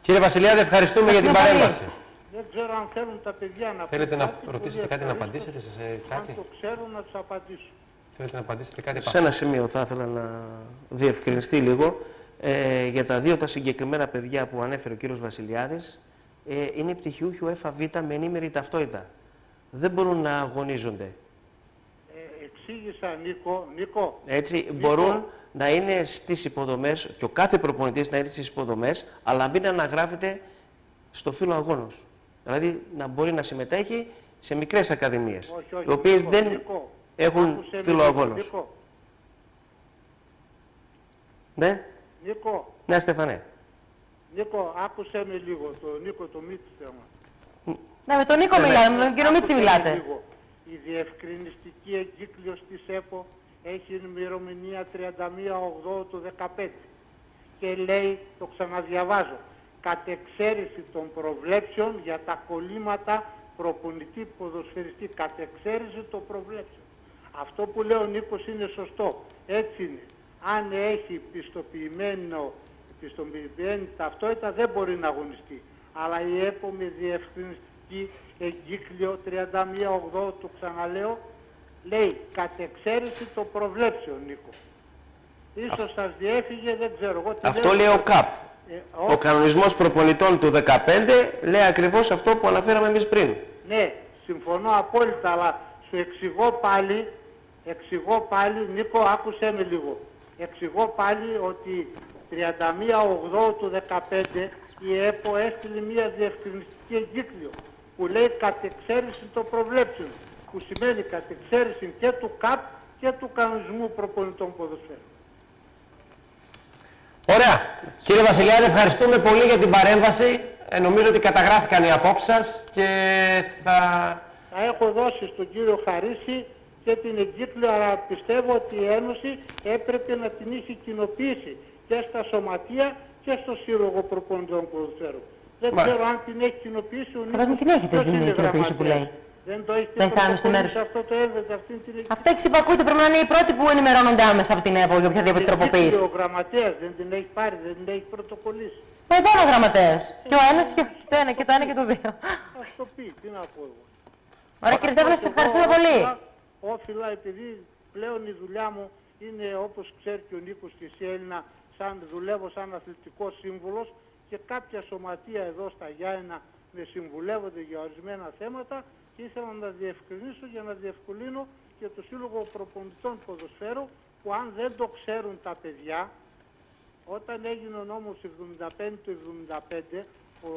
Κύριε Βασιλιάδη, ευχαριστούμε για την Ευχαριστούμε πολύ. παρέμβαση. Δεν ξέρω αν θέλουν τα παιδιά να Θέλετε πούν να κάτι, ρωτήσετε πολύ κάτι, να ευχαρίστως. απαντήσετε σε κάτι. Αν το ξέρουν να τους απαντήσω. Θέλετε να απαντήσετε κάτι Σε ένα σημείο θα ήθελα να διευκρινιστεί λίγο. Ε, για τα δύο τα συγκεκριμένα παιδιά που ανέφερε ο κύριος Βασιλιάδης, ε, είναι πτυχιούχοι ΕΦΑΒ με ενήμερη ταυτότητα. Δεν μπορούν να αγωνίζονται. Ε, εξήγησα Νίκο, Νίκο, Έτσι, μπορούν να είναι στις υποδομές και ο κάθε προπονητής να είναι στις υποδομές, αλλά μην αναγράφεται στο φύλλο αγώνος. Δηλαδή, να μπορεί να συμμετέχει σε μικρές ακαδημίες, όχι, όχι, οι οποίες Νίκο, δεν Νίκο, έχουν άκουσε με φύλλο λίγο, αγώνος. Νίκο, Ναι, Νίκο, ναι, Στεφανέ. Νίκο, άκουσε με λίγο, το Νίκο το Μίτσι θέμα. Ναι, με τον Νίκο μιλάμε, με τον κύριο Μίτση Άκουσε με μιλάτε. λίγο. Η διευκρινιστική εγκύκλιος της ΕΠΟ έχει ημερομηνία 31 Οκτώου του 2015 και λέει, το ξαναδιαβάζω, κατ' εξαίρεση των προβλέψεων για τα κολλήματα προπονητή ποδοσφαιριστή, κατ' εξαίρεση των προβλέψεων. Αυτό που λέει ο Νίκος είναι σωστό. Έτσι είναι. Αν έχει πιστοποιημένο, πιστοποιημένη ταυτότητα δεν μπορεί να αγωνιστεί. Αλλά η ΕΠΟ με διευκρινιστική εγκύκλιο 31 8 το ξαναλέω, λέει κατ' εξαίρεση των προβλέψεων Νίκο. Ίσως σας διέφυγε, δεν ξέρω. Εγώ τη Αυτό λέω- λέει ο ΚΑΠ. Ε, Ο όχι. κανονισμός προπονητών του 15 λέει ακριβώς αυτό που αναφέραμε εμείς πριν. Ναι, συμφωνώ απόλυτα, αλλά σου εξηγώ πάλι, εξηγώ πάλι, Νίκο άκουσέ με λίγο. Εξηγώ πάλι ότι 31 Οκτώου του 15 η ΕΠΟ έστειλε μια διευκρινιστική εγκύκλιο που λέει κατεξαίρεση των προβλέψεων, που σημαίνει κατεξαίρεση και του ΚΑΠ και του κανονισμού προπονητών ποδοσφαίρου. Ωραία. Κύριε Βασιλιάδη, ευχαριστούμε πολύ για την παρέμβαση. Ε, νομίζω ότι καταγράφηκαν οι απόψεις σας και θα... Θα έχω δώσει στον κύριο Χαρίση και την εγκύκλιο, αλλά πιστεύω ότι η Ένωση έπρεπε να την είχε κοινοποιήσει και στα σωματεία και στο Σύλλογο Προπονητών Ποδοσφαίρου. Δεν Μάλιστα. ξέρω αν την έχει κοινοποιήσει ο Φαντάζομαι Νίκος. την έχετε Ποιος την είναι κοινοποίηση που γραμματέας. λέει. Δεν το έχει Δεν κάνεις τη πρωτοκολλήσει μέρη. αυτό το έβδομο, αυτή την εγκύκλιο. Αυτό εξυπακούεται πρέπει να είναι οι πρώτοι που ενημερώνονται άμεσα από την ΕΠΟ για οποιαδήποτε τροποποίηση. Ο γραμματέας δεν την έχει πάρει, δεν την έχει πρωτοκολλήσει. Εδώ είναι ο γραμματέας. Και ο ένας και το ένα και το ένα και το δύο. Ας το πει, τι να πω εγώ. Ωραία κύριε Στέφανα, σα ευχαριστούμε πολύ. Όφιλα- Όφιλα, επειδή πλέον η δουλειά μου είναι όπως ξέρει και ο Νίκος και εσύ Έλληνα, σαν δουλεύω σαν αθλητικός σύμβουλος και κάποια σωματεία εδώ στα Γιάννα με συμβουλεύονται για ορισμένα θέματα και ήθελα να τα διευκρινίσω για να διευκολύνω και το Σύλλογο Προπονητών Ποδοσφαίρου που αν δεν το ξέρουν τα παιδιά, όταν έγινε ο νόμος 75 του 75, ο,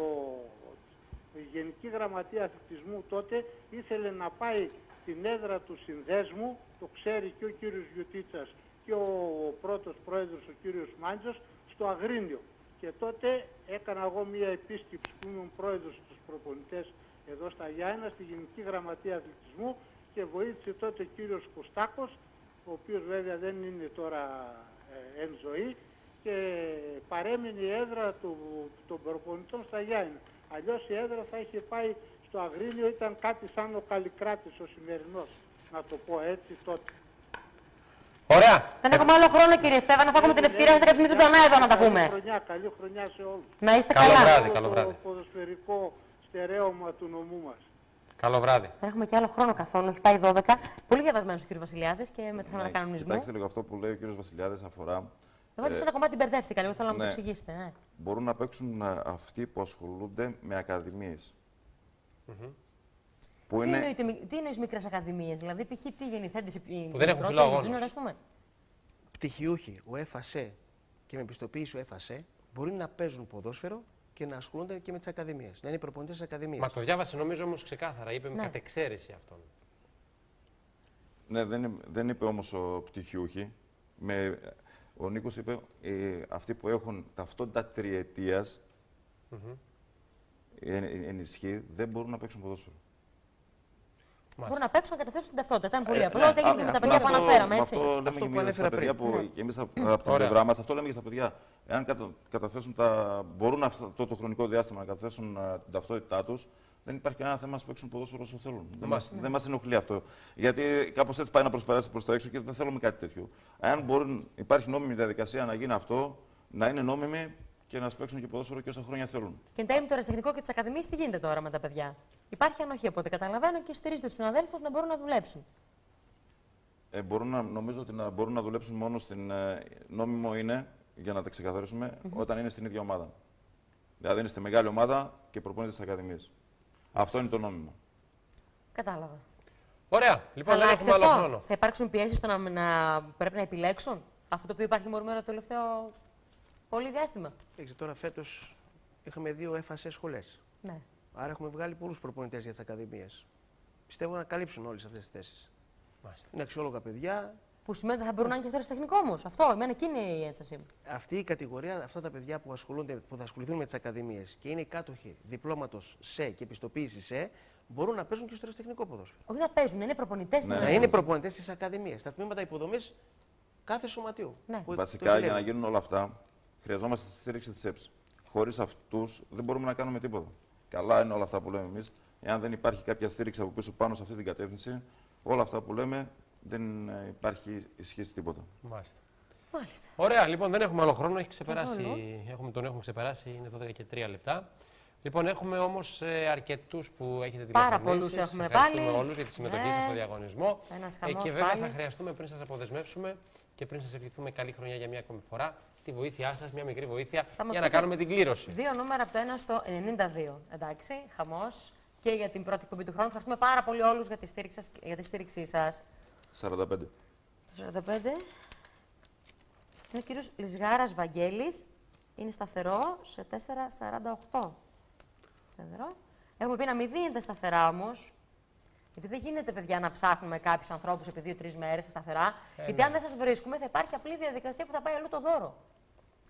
η Γενική Γραμματεία Αθλητισμού τότε ήθελε να πάει στην έδρα του συνδέσμου, το ξέρει και ο κύριος Γιουτίτσας και ο πρώτος πρόεδρος ο κύριος Μάντζος, στο Αγρίνιο. Και τότε έκανα εγώ μία επίσκεψη που ήμουν πρόεδρος στους προπονητές εδώ στα Γιάννα, στη Γενική Γραμματεία Αθλητισμού και βοήθησε τότε ο κύριος Κωστάκος, ο οποίος βέβαια δεν είναι τώρα ε, εν ζωή και παρέμεινε η έδρα του, των προπονητών στα Γιάννη. Αλλιώς η έδρα θα είχε πάει στο Αγρίνιο, ήταν κάτι σαν ο Καλλικράτης ο σημερινός, να το πω έτσι τότε. Ωραία. Δεν έχουμε άλλο χρόνο κύριε Στέφανα, θα έχουμε την ευκαιρία να ρυθμίσουμε ζωντανά εδώ να τα Καλή πούμε. χρονιά, καλή χρονιά σε όλους. Να είστε Καλό καλά. βράδυ. Το- καλό βράδυ. Το ποδοσφαιρικό στερέωμα του νομού μας. Καλό βράδυ. Δεν έχουμε και άλλο χρόνο καθόλου, έχει πάει 12. Πολύ διαβασμένος ο κύριος Βασιλιάδης και με τα θέματα Ναι, κανονισμού. Κοιτάξτε λίγο αυτό που λέει ο κ. Βασιλιάδης αφορά. Εγώ σε ένα κομμάτι μπερδεύτηκα λίγο, θέλω να μου το ναι. εξηγήσετε. ναι. Μπορούν να παίξουν α, αυτοί που ασχολούνται με ακαδημίες. Που Τι, είναι, εννοείται, μη- τι εννοείς μικρές ακαδημίες, δηλαδή π.χ. τι γεννηθέντες οι οι Που δεν έχουν μικρότεροι, φιλό οι αγώνας. junior, ας πούμε. Πτυχιούχοι, ο ΕΦΑΣΕ και με πιστοποίηση ο ΕΦΑΣΕ μπορεί να παίζουν ποδόσφαιρο και να ασχολούνται και με τις ακαδημίες. Να είναι προπονητές της ακαδημίας. Μα το διάβασε νομίζω όμως ξεκάθαρα. Είπε με Ναι. κατεξαίρεση αυτόν. ναι, δεν, είναι- δεν είπε όμως ο πτυχιούχοι. Με, ο Νίκος είπε ε, αυτοί που έχουν ταυτότητα τριετίας εν, ενισχύ δεν μπορούν να παίξουν ποδόσφαιρο. Μπορούν να παίξουν να καταθέσουν την ταυτότητα. Ήταν πολύ Ε, απλό. ναι, Ό,τι έγινε α, με τα αυτό- παιδιά που αυτό- αναφέραμε, με έτσι. Αυτό λέμε Αυτό και που εμείς ανέφερα στα παιδιά πριν. που και εμείς από από την Ωραία. πλευρά μας, αυτό λέμε και στα παιδιά. Εάν κατα, καταθέσουν τα, μπορούν αυτό το χρονικό διάστημα να καταθέσουν α, την ταυτότητά τους, δεν υπάρχει κανένα θέμα να παίξουν ποδόσφαιρο όσο θέλουν. Δεν μας, δεν μας ενοχλεί αυτό. Γιατί κάπως έτσι πάει να προσπεράσει προς τα έξω και δεν θέλουμε κάτι τέτοιο. Εάν μπορούν, υπάρχει νόμιμη διαδικασία να γίνει αυτό, να είναι νόμιμη και να παίξουν και ποδόσφαιρο και όσα χρόνια θέλουν. Και εν τέλει με το αεραστεχνικό και τι ακαδημίε, τι γίνεται τώρα με τα παιδιά; Υπάρχει ανοχή από ό,τι καταλαβαίνω και στηρίζετε στου συναδέλφους να μπορούν να δουλέψουν. Ε, μπορούν να, νομίζω ότι να μπορούν να δουλέψουν μόνο στην. Ε, νόμιμο είναι, για να τα ξεκαθαρίσουμε, όταν είναι στην ίδια ομάδα. Δηλαδή είναι στη μεγάλη ομάδα και προπονείται στις ακαδημίες. Αυτό είναι το νόμιμο. Κατάλαβα. Ωραία. Θα Λοιπόν, δεν αλλάξει έχουμε άλλο αυτό. χρόνο. Θα υπάρξουν πιέσεις στο να, να πρέπει να επιλέξουν; Αυτό το οποίο υπάρχει μορμένο το τελευταίο πολύ διάστημα. Ξέρετε, τώρα φέτος είχαμε δύο ΕΦΑΣΕ σχολές. Ναι. Άρα έχουμε βγάλει πολλούς προπονητές για τις ακαδημίες. Πιστεύω να καλύψουν όλες αυτές τις θέσεις. Μάλιστα. Είναι αξιόλογα παιδιά. Που σημαίνει ότι θα μπορούν να είναι και στο αεραστεχνικό όμως. Αυτό, εμένα εκεί είναι η ένστασή μου. Αυτή η κατηγορία, αυτά τα παιδιά που, ασχολούνται, που θα ασχοληθούν με τις ακαδημίες και είναι κάτοχοι διπλώματος ΣΕ και επιστοποίησης ΣΕ, μπορούν να παίζουν και στο αεραστεχνικό ποδόσφαιρο. Όχι να παίζουν, να είναι προπονητές. Ναι, Να ναι. είναι προπονητές στι ακαδημίε, στα τμήματα υποδομής κάθε σωματείου. Ναι. που το Βασικά για επιλέγουν. να γίνουν όλα αυτά, χρειαζόμαστε τη στήριξη της ΕΠΣ. Χωρίς αυτούς δεν μπορούμε να κάνουμε τίποτα. Καλά είναι όλα αυτά που λέμε εμείς. Εάν δεν υπάρχει κάποια στήριξη από πίσω πάνω σε αυτή την κατεύθυνση, όλα αυτά που λέμε δεν ε, υπάρχει ισχύ σε τίποτα. Μάλιστα. Μάλιστα. Ωραία, λοιπόν, δεν έχουμε άλλο χρόνο. Έχει ξεπεράσει, Καθόλου. έχουμε, τον έχουμε ξεπεράσει, είναι 12 και 3 λεπτά. Λοιπόν, έχουμε όμως αρκετούς που έχετε τηλεφωνήσει. Πάρα πολλούς έχουμε Ευχαριστούμε πάλι. όλους για τη συμμετοχή Ναι. σας στο διαγωνισμό. Ένας Ε, χαμός και βέβαια πάλι. θα χρειαστούμε πριν σας αποδεσμεύσουμε και πριν σας ευχηθούμε καλή χρονιά για μια ακόμη φορά τη βοήθειά σας, μια μικρή βοήθεια Θα μας για να πείτε κάνουμε την κλήρωση. Δύο νούμερα από το 1 στο 92. Εντάξει, χαμός. Και για την πρώτη εκπομπή του χρόνου. Ευχαριστούμε πάρα πολύ όλους για τη στήριξη σας, για τη στήριξή σας. 45. Το 45. Είναι ο κύριος Λισγάρα Βαγγέλης. Είναι σταθερό σε 4,48. Σταθερό. Έχουμε πει να μην δίνετε σταθερά όμως. Γιατί δεν γίνεται, παιδιά, να ψάχνουμε κάποιους ανθρώπους επί δύο-τρει μέρες σταθερά. Ε, γιατί ναι. αν δεν σας βρίσκουμε, θα υπάρχει απλή διαδικασία που θα πάει αλλού το δώρο.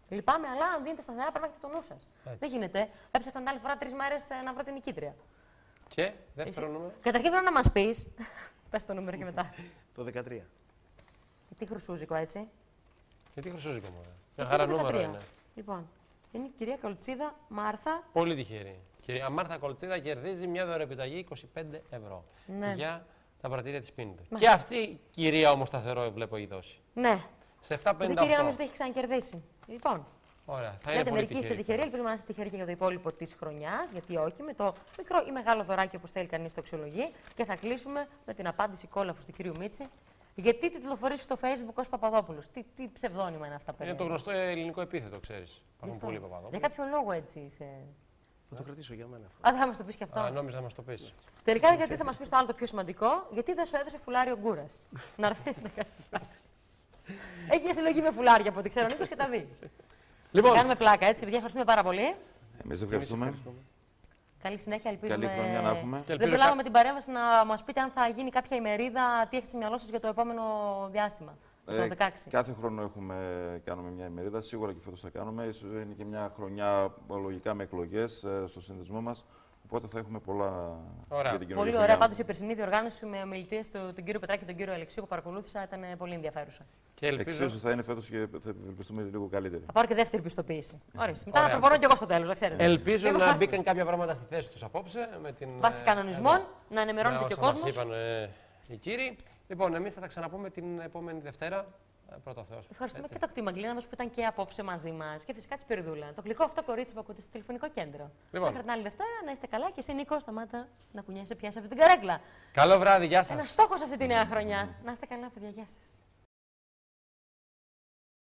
Λυπάμαι, αλλά αν δίνετε σταθερά, πρέπει να έχετε το νου σας. Δεν γίνεται. Έψαχνα την άλλη φορά τρεις μέρες να βρω την νικήτρια. Και δεύτερο Εσύ- νούμερο. Καταρχήν πρέπει να μας πει. Πες το νούμερο και μετά. Το 13. Τι χρυσούζικο, έτσι. Γιατί χρυσούζικο μου. Μια Το χαρά 13. νούμερο είναι. Λοιπόν, είναι η κυρία Καλτσίδα Μάρθα. Πολύ τυχερή. Κυρία Μάρθα Κολτσίδα κερδίζει μια δωρεπιταγή 25 ευρώ Ναι. για τα πρατήρια της Πίντερ. Και αυτή η κυρία όμως σταθερό βλέπω έχει δώσει. Ναι. Σε Αυτή η κυρία νομίζω 7,58. ότι έχει ξανακερδίσει. Λοιπόν, Ωραία, θα είναι λέτε πολύ μερικοί είστε τυχερή. τυχεροί, ελπίζουμε να είστε τυχεροί και για το υπόλοιπο της χρονιάς. Γιατί όχι, με το μικρό ή μεγάλο δωράκι όπως θέλει κανείς το αξιολογεί. Και θα κλείσουμε με την απάντηση κόλαφου του κυρίου Μίτση. Γιατί τιτλοφορήσει στο Facebook ως Παπαδόπουλος. Τι, τι ψευδόνυμα είναι αυτά που Είναι το γνωστό ελληνικό επίθετο, ξέρεις. Υπάρχουν πολλοί Για Παπαδόπουλοι. κάποιο λόγο έτσι είσαι. Θα το κρατήσω για μένα αυτό. Α, δεν θα μας το πεις και αυτό. Α, νόμιζα να μας το πεις. Τελικά, γιατί θα μας πεις το άλλο το πιο σημαντικό, γιατί δεν σου έδωσε φουλάριο γκούρας. να έρθει να κάνει. Έχει μια συλλογή με φουλάρια από ό,τι ξέρω, Νίκος, και τα δει. Λοιπόν, Κάνουμε πλάκα, έτσι. Παιδιά, ευχαριστούμε πάρα πολύ. Εμείς ευχαριστούμε. Καλή συνέχεια, ελπίζουμε. Καλή χρονιά να έχουμε. Και Δεν ελπίζω προλάβαμε κα- την παρέμβαση να μας πείτε αν θα γίνει κάποια ημερίδα, τι έχετε στο μυαλό σας για το επόμενο διάστημα. για Ε, το 16. κάθε χρόνο έχουμε, κάνουμε μια ημερίδα, σίγουρα και φέτος θα κάνουμε. Ίσως είναι και μια χρονιά λογικά με εκλογές ε, στο συνδεσμό μας. Οπότε θα έχουμε πολλά Ωραία. για την κοινωνία. Πολύ ωραία. Πάντως η περσινή διοργάνωση με ομιλητές του τον κύριο Πετράκη και τον κύριο Αλεξίου που παρακολούθησα ήταν πολύ ενδιαφέρουσα. Και ελπίζω. Εξίσου θα είναι φέτος και θα ευελπιστούμε λίγο καλύτερη. Θα πάρω και δεύτερη πιστοποίηση. Ορίστε. Μετά να Ωραία. προπονώ και εγώ στο τέλος, να ξέρετε. Ελπίζω Λοιπόν, να μπήκαν κάποια πράγματα στη θέση τους απόψε. Με την, Βάσει ε, κανονισμών, εδώ, να ενημερώνεται με και ο όσα μας κόσμος. είπαν ε, οι κύριοι. Λοιπόν, εμείς θα τα ξαναπούμε την επόμενη Δευτέρα. Ε, Πρώτο Θεός. Ευχαριστούμε και το κτήμα Γκλίνανο που ήταν και απόψε μαζί μας. Και φυσικά τη Περιδούλα. Το γλυκό αυτό κορίτσι που ακούτε στο τηλεφωνικό κέντρο. Λοιπόν. Μέχρι την άλλη Δευτέρα να είστε καλά και εσύ Νίκο, σταμάτα να κουνιέσαι πια σε αυτή την καρέκλα. Καλό βράδυ, γεια Ένας σας. στόχος αυτή τη νέα χρονιά. Να είστε καλά, παιδιά. Γεια σας.